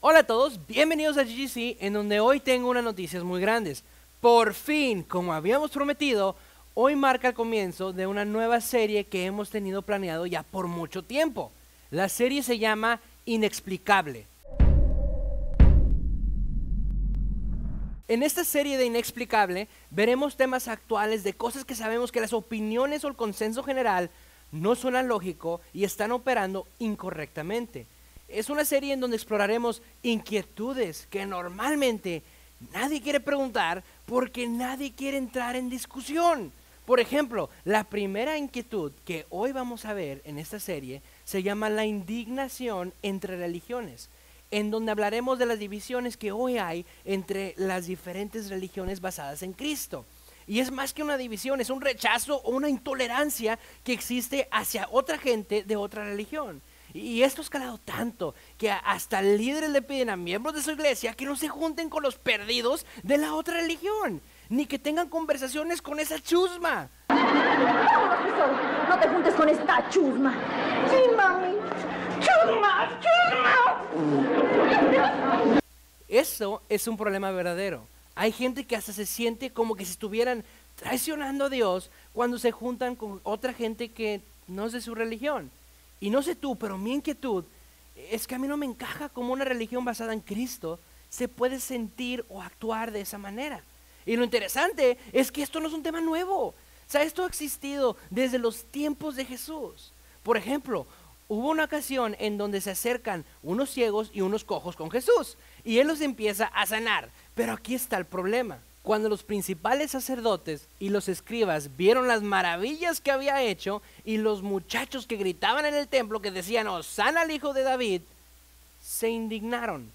Hola a todos, bienvenidos a GGC, en donde hoy tengo unas noticias muy grandes. Por fin, como habíamos prometido, hoy marca el comienzo de una nueva serie que hemos tenido planeado ya por mucho tiempo. La serie se llama Inexplicable. En esta serie de Inexplicable veremos temas actuales de cosas que sabemos que las opiniones o el consenso general no suenan lógico y están operando incorrectamente. Es una serie en donde exploraremos inquietudes que normalmente nadie quiere preguntar porque nadie quiere entrar en discusión. Por ejemplo, la primera inquietud que hoy vamos a ver en esta serie se llama la indignación entre religiones, en donde hablaremos de las divisiones que hoy hay entre las diferentes religiones basadas en Cristo. Y es más que una división, es un rechazo o una intolerancia que existe hacia otra gente de otra religión. Y esto ha escalado tanto que hasta líderes le piden a miembros de su iglesia que no se junten con los perdidos de la otra religión, ni que tengan conversaciones con esa chusma. No te juntes con esta chusma. Sí, mami. Chusma, chusma. Eso es un problema verdadero. Hay gente que hasta se siente como que si estuvieran traicionando a Dios cuando se juntan con otra gente que no es de su religión. Y no sé tú, pero mi inquietud es que a mí no me encaja como una religión basada en Cristo se puede sentir o actuar de esa manera. Y lo interesante es que esto no es un tema nuevo. O sea, esto ha existido desde los tiempos de Jesús. Por ejemplo, hubo una ocasión en donde se acercan unos ciegos y unos cojos con Jesús y Él los empieza a sanar. Pero aquí está el problema. Cuando los principales sacerdotes y los escribas vieron las maravillas que había hecho y los muchachos que gritaban en el templo que decían, sana al hijo de David, se indignaron.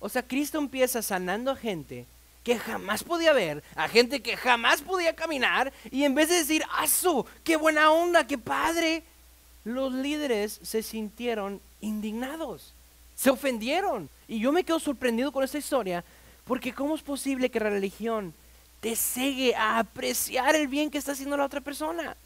O sea, Cristo empieza sanando a gente que jamás podía ver, a gente que jamás podía caminar, y en vez de decir, ¡aso! ¡Qué buena onda! ¡Qué padre! Los líderes se sintieron indignados, se ofendieron. Y yo me quedo sorprendido con esta historia porque ¿cómo es posible que la religión te cegue a apreciar el bien que está haciendo la otra persona?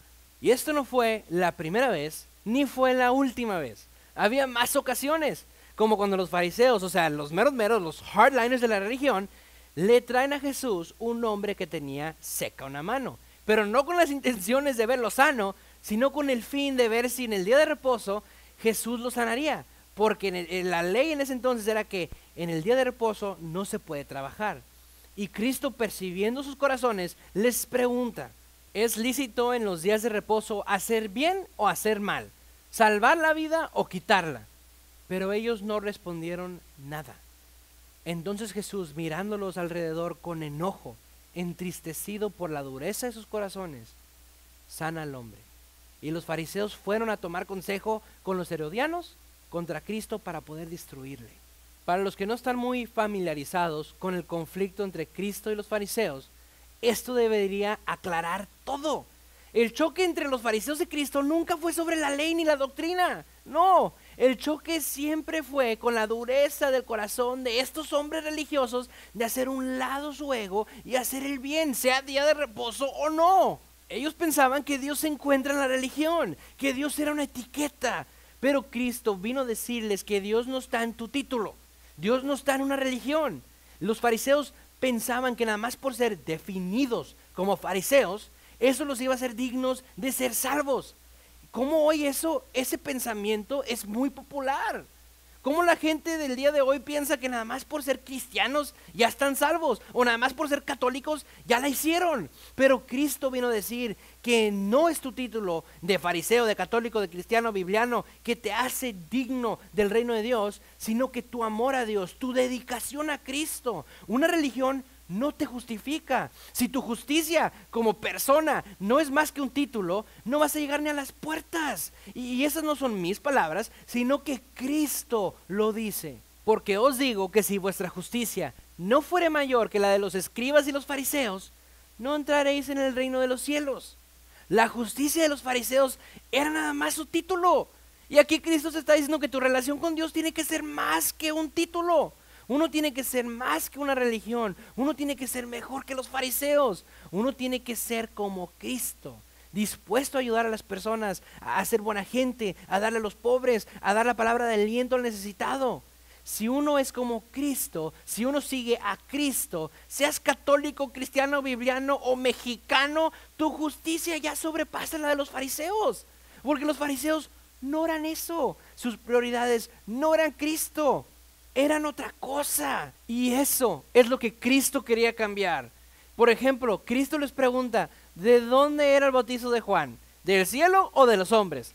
Y esto no fue la primera vez, ni fue la última vez. Había más ocasiones, como cuando los fariseos, o sea, los meros meros, los hardliners de la religión, le traen a Jesús un hombre que tenía seca una mano, pero no con las intenciones de verlo sano, sino con el fin de ver si en el día de reposo Jesús lo sanaría porque la ley en ese entonces era que en el día de reposo no se puede trabajar. Y Cristo, percibiendo sus corazones, les pregunta, ¿es lícito en los días de reposo hacer bien o hacer mal? ¿Salvar la vida o quitarla? Pero ellos no respondieron nada. Entonces Jesús, mirándolos alrededor con enojo, entristecido por la dureza de sus corazones, sana al hombre. Y los fariseos fueron a tomar consejo con los herodianos contra Cristo para poder destruirle. Para los que no están muy familiarizados con el conflicto entre Cristo y los fariseos, esto debería aclarar todo. El choque entre los fariseos y Cristo nunca fue sobre la ley ni la doctrina. No, el choque siempre fue con la dureza del corazón de estos hombres religiosos de hacer un lado su ego y hacer el bien, sea día de reposo o no. Ellos pensaban que Dios se encuentra en la religión, que Dios era una etiqueta, pero Cristo vino a decirles que Dios no está en tu título, Dios no está en una religión. Los fariseos pensaban que nada más por ser definidos como fariseos, eso los iba a hacer dignos de ser salvos. ¿Cómo hoy eso, ese pensamiento es muy popular? ¿Cómo la gente del día de hoy piensa que nada más por ser cristianos ya están salvos? O nada más por ser católicos ya la hicieron. Pero Cristo vino a decir que no es tu título de fariseo, de católico, de cristiano, bibliano, que te hace digno del reino de Dios, sino que tu amor a Dios, tu dedicación a Cristo. Una religión no te justifica. Si tu justicia como persona no es más que un título, no vas a llegar ni a las puertas. Y esas no son mis palabras, sino que Cristo lo dice. Porque os digo que si vuestra justicia no fuere mayor que la de los escribas y los fariseos, no entraréis en el reino de los cielos. La justicia de los fariseos era nada más su título. Y aquí Cristo está diciendo que tu relación con Dios tiene que ser más que un título. Uno tiene que ser más que una religión. Uno tiene que ser mejor que los fariseos. Uno tiene que ser como Cristo. dispuesto a ayudar a las personas, a ser buena gente, a darle a los pobres, a dar la palabra de aliento al necesitado. Si uno es como Cristo, si uno sigue a Cristo, seas católico, cristiano, bibliano o mexicano, tu justicia ya sobrepasa la de los fariseos. Porque los fariseos no eran eso. Sus prioridades no eran Cristo, eran otra cosa. Y eso es lo que Cristo quería cambiar. Por ejemplo, Cristo les pregunta, ¿de dónde era el bautizo de Juan? ¿Del cielo o de los hombres?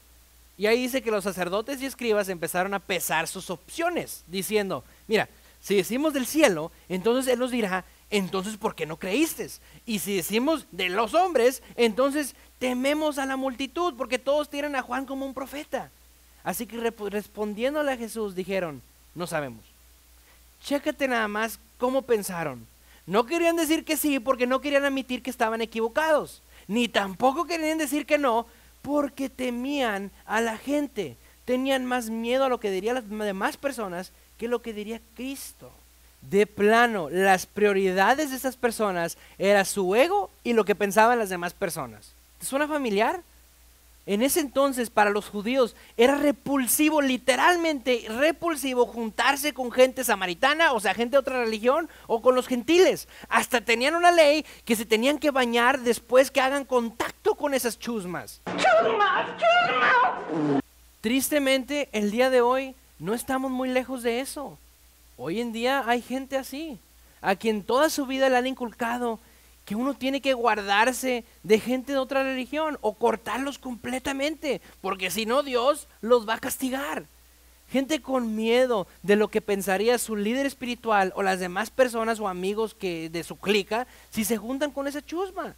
Y ahí dice que los sacerdotes y escribas empezaron a pesar sus opciones, diciendo, mira, si decimos del cielo, entonces Él nos dirá, entonces ¿por qué no creíste? Y si decimos de los hombres, entonces tememos a la multitud, porque todos tienen a Juan como un profeta. Así que respondiéndole a Jesús dijeron, no sabemos. Chécate nada más cómo pensaron. No querían decir que sí porque no querían admitir que estaban equivocados, ni tampoco querían decir que no porque temían a la gente. Tenían más miedo a lo que dirían las demás personas que lo que diría Cristo. De plano, las prioridades de esas personas era su ego y lo que pensaban las demás personas. ¿Te suena familiar? En ese entonces para los judíos era repulsivo, literalmente repulsivo, juntarse con gente samaritana, o sea, gente de otra religión, o con los gentiles. Hasta tenían una ley que se tenían que bañar después que hagan contacto con esas chusmas. ¡Chusmas! ¡Chusmas! Tristemente, el día de hoy no estamos muy lejos de eso. Hoy en día hay gente así, a quien toda su vida le han inculcado que uno tiene que guardarse de gente de otra religión o cortarlos completamente, porque si no Dios los va a castigar. Gente con miedo de lo que pensaría su líder espiritual o las demás personas o amigos que de su clica si se juntan con esa chusma.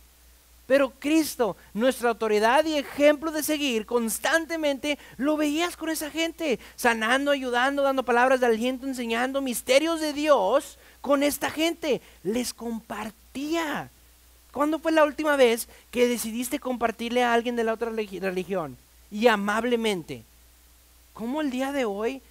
Pero Cristo, nuestra autoridad y ejemplo de seguir, constantemente lo veías con esa gente, sanando, ayudando, dando palabras de aliento, enseñando misterios de Dios con esta gente. Les compartía. ¿Cuándo fue la última vez que decidiste compartirle a alguien de la otra religión? Y amablemente. ¿Cómo el día de hoy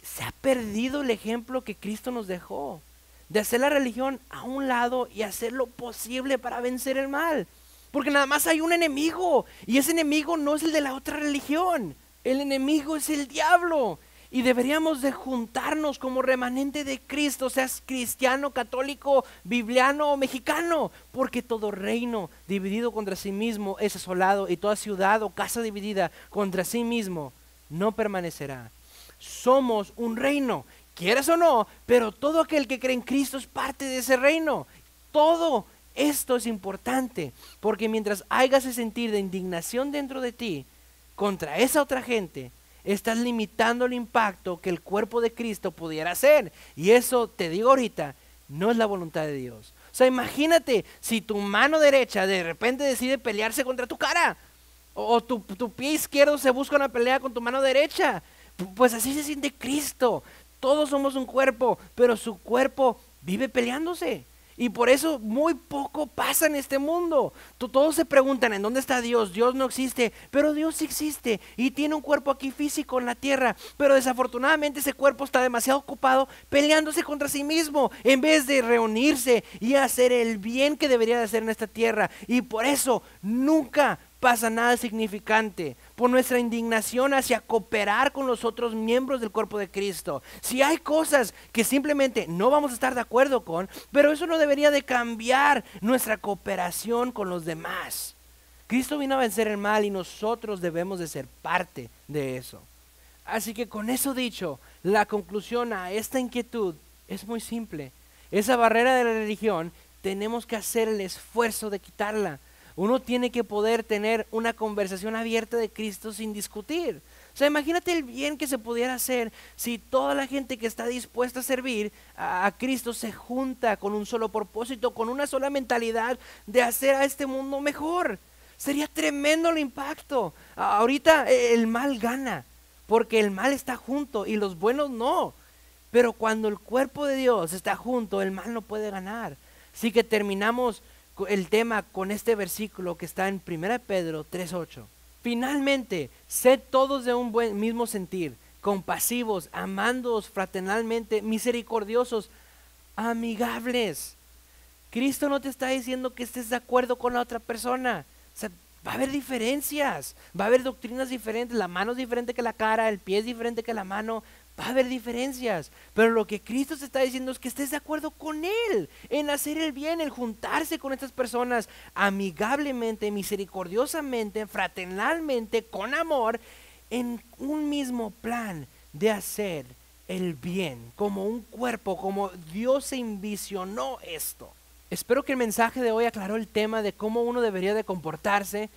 se ha perdido el ejemplo que Cristo nos dejó? De hacer la religión a un lado y hacer lo posible para vencer el mal. Porque nada más hay un enemigo. Y ese enemigo no es el de la otra religión. El enemigo es el diablo. Y deberíamos de juntarnos como remanente de Cristo, seas cristiano, católico, bibliano o mexicano, porque todo reino dividido contra sí mismo es asolado y toda ciudad o casa dividida contra sí mismo no permanecerá. Somos un reino, quieras o no, pero todo aquel que cree en Cristo es parte de ese reino. Todo esto es importante, porque mientras haya ese sentir de indignación dentro de ti contra esa otra gente, estás limitando el impacto que el cuerpo de Cristo pudiera hacer. Y eso, te digo ahorita, no es la voluntad de Dios. O sea, imagínate si tu mano derecha de repente decide pelearse contra tu cara. O, tu, tu pie izquierdo se busca una pelea con tu mano derecha. Pues así se siente Cristo. Todos somos un cuerpo, pero su cuerpo vive peleándose. Y por eso muy poco pasa en este mundo. Todos se preguntan en dónde está Dios. Dios no existe, pero Dios existe y tiene un cuerpo aquí físico en la tierra. Pero desafortunadamente ese cuerpo está demasiado ocupado peleándose contra sí mismo en vez de reunirse y hacer el bien que debería de hacer en esta tierra. Y por eso nunca pasa nada significante por nuestra indignación hacia cooperar con los otros miembros del cuerpo de Cristo. Si hay cosas que simplemente no vamos a estar de acuerdo con, pero eso no debería de cambiar nuestra cooperación con los demás. Cristo vino a vencer el mal y nosotros debemos de ser parte de eso. Así que con eso dicho, la conclusión a esta inquietud es muy simple. Esa barrera de la religión tenemos que hacer el esfuerzo de quitarla uno tiene que poder tener una conversación abierta de Cristo sin discutir. O sea, imagínate el bien que se pudiera hacer si toda la gente que está dispuesta a servir a, Cristo se junta con un solo propósito, con una sola mentalidad de hacer a este mundo mejor. Sería tremendo el impacto. ahorita eh, el mal gana, porque el mal está junto y los buenos no. Pero cuando el cuerpo de Dios está junto, el mal no puede ganar. Así que terminamos el tema con este versículo que está en 1 Pedro 3.8. Finalmente, sed todos de un buen mismo sentir, compasivos, amándoos fraternalmente, misericordiosos, amigables. Cristo no te está diciendo que estés de acuerdo con la otra persona. Va a haber diferencias, va a haber doctrinas diferentes, la mano es diferente que la cara, el pie es diferente que la mano, va a haber diferencias. Pero lo que Cristo te está diciendo es que estés de acuerdo con Él, en hacer el bien, en juntarse con estas personas amigablemente, misericordiosamente, fraternalmente, con amor, en un mismo plan de hacer el bien, como un cuerpo, como Dios se envisionó esto. Espero que el mensaje de hoy aclaró el tema de cómo uno debería de comportarse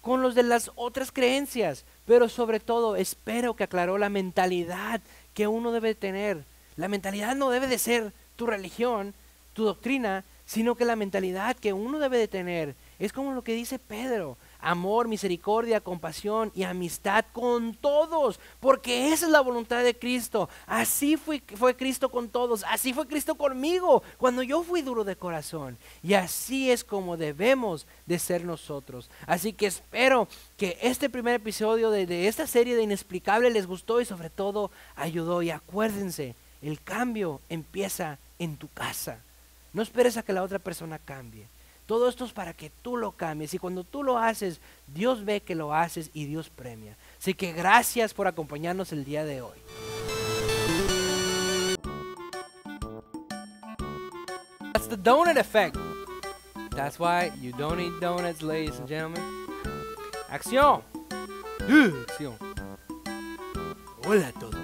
con los de las otras creencias, pero sobre todo espero que aclaró la mentalidad que uno debe tener. La mentalidad no debe de ser tu religión, tu doctrina, sino que la mentalidad que uno debe de tener es como lo que dice Pedro, amor, misericordia, compasión y amistad con todos, porque esa es la voluntad de Cristo. Así fue, fue, Cristo con todos, así fue Cristo conmigo cuando yo fui duro de corazón. Y así es como debemos de ser nosotros. Así que espero que este primer episodio de, de esta serie de Inexplicable les gustó y sobre todo ayudó. Y acuérdense, el cambio empieza en tu casa. No esperes a que la otra persona cambie. Todo esto es para que tú lo cambies y cuando tú lo haces, Dios ve que lo haces y Dios premia. Así que gracias por acompañarnos el día de hoy. That's the donut effect. That's why you don't eat donuts, ladies and gentlemen. Acción. Acción. Hola a todos.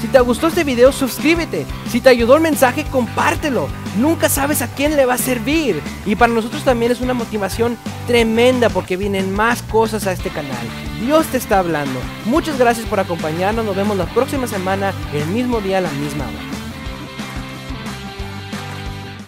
Si te gustó este video, suscríbete. Si te ayudó el mensaje, compártelo. Nunca sabes a quién le va a servir. Y para nosotros también es una motivación tremenda porque vienen más cosas a este canal. Dios te está hablando. Muchas gracias por acompañarnos. Nos vemos la próxima semana, el mismo día, la misma hora.